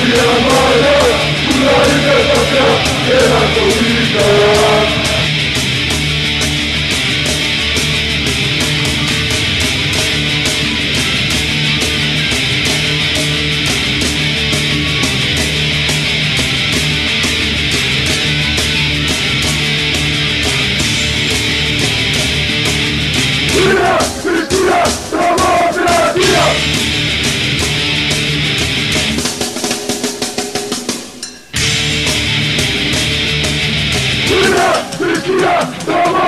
Tierra, Turquía,